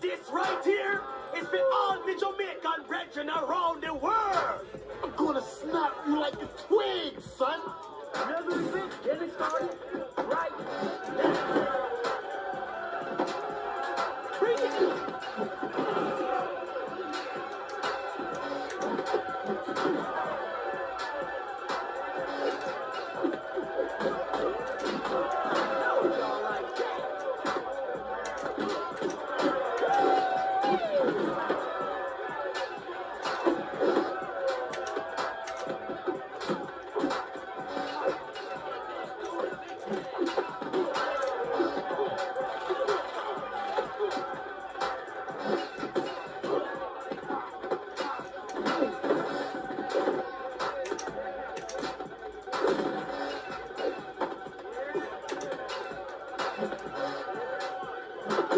This right here is for all the Jamaican brethren around the world. I'm gonna snap you like a twig, son. Another event getting started right now.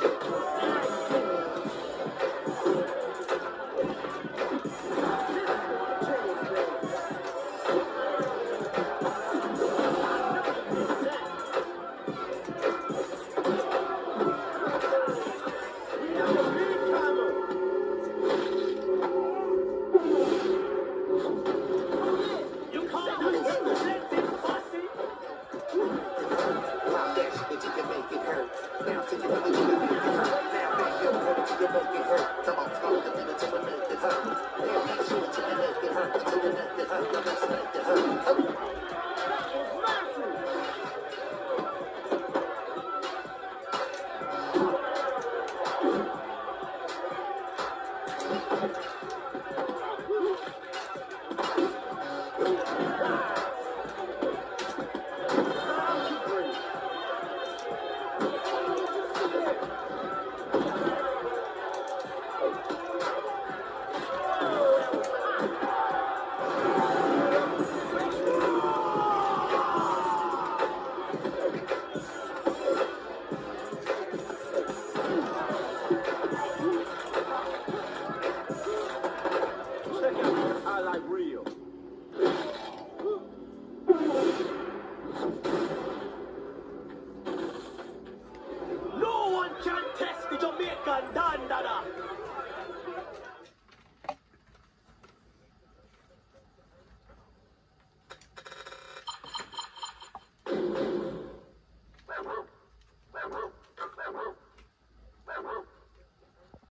Yeah. perfecto.